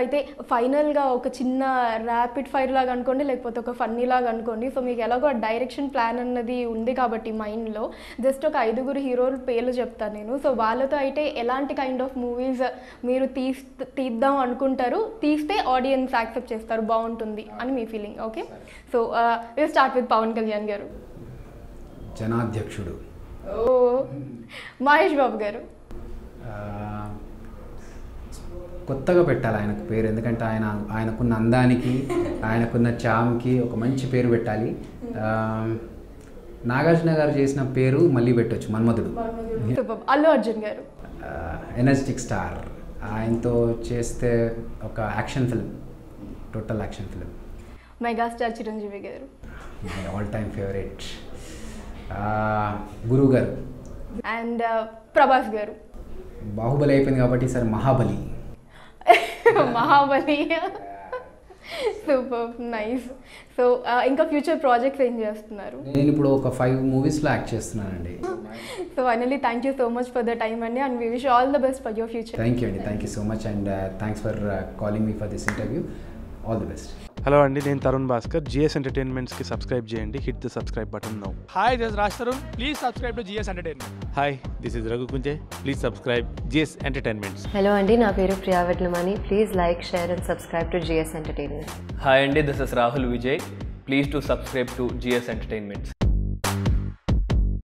అయితే ఫైనల్గా ఒక చిన్న ర్యాపిడ్ ఫైర్ లాగా అనుకోండి లేకపోతే ఒక ఫన్నీ లాగా అనుకోండి. సో మీకు ఎలాగో డైరెక్షన్ ప్లాన్ అన్నది ఉంది కాబట్టి మైండ్లో జస్ట్ ఒక ఐదుగురు హీరోల పేర్లు చెప్తాను నేను. సో వాళ్ళతో అయితే ఎలాంటి కైండ్ ఆఫ్ మూవీస్ మీరు తీస్ తీద్దాం అనుకుంటారు తీస్తే ఆడియన్స్ యాక్సెప్ట్ చేస్తారు. బాగుంటుంది అని మీ feeling okay so will start with Pawan Kalyan గారు. జనాధ్యక్షుడు. ఓ మహేష్ బాబు గారు. కొత్తగా పెట్టాలి ఆయనకు పేరు. ఎందుకంటే ఆయన ఆయనకున్న అందానికి ఆయనకున్న చామ్కి ఒక మంచి పేరు పెట్టాలి. నాగార్జున గారు చేసిన పేరు మళ్ళీ పెట్టొచ్చు. మన్మధుడు. అల్లు అర్జున్ గారు. Energetic star. ఆయనతో చేస్తే ఒక action film. Total action film. Megastar Chiranjeevi గారు. My all time favourite. గురువు గారు. అండ్ ప్రభాస్ గారు. బాహుబలి అయిపోయింది కాబట్టి sir Mahabali. Mahabali super nice so ఇంకా ఫ్యూచర్ ప్రాజెక్ట్స్ ఏం చేస్తున్నారు? నేను ఇప్పుడు ఒక ఫైవ్ మూవీస్లో యాక్ట్ చేస్తున్నానండి. So finally thank you so much for the time అండి. And we wish all the best for your future thank you అండి. Thank you so much and thanks for calling me for this interview all the best hello అండి నేను Tarun Bhaskar GS ఎంటర్టైన్మెంట్స్కి subscribe చేయండి hit the subscribe button now Hi, this is Raj Tarun. Please subscribe to GS Entertainment. Hi this is Raghu Kunche please subscribe GS entertainments hello అండి నా పేరు Priya Vetlamani please like share and subscribe to GS entertainment Hi Andy, this is Rahul Vijay. Please do subscribe to GS Entertainments.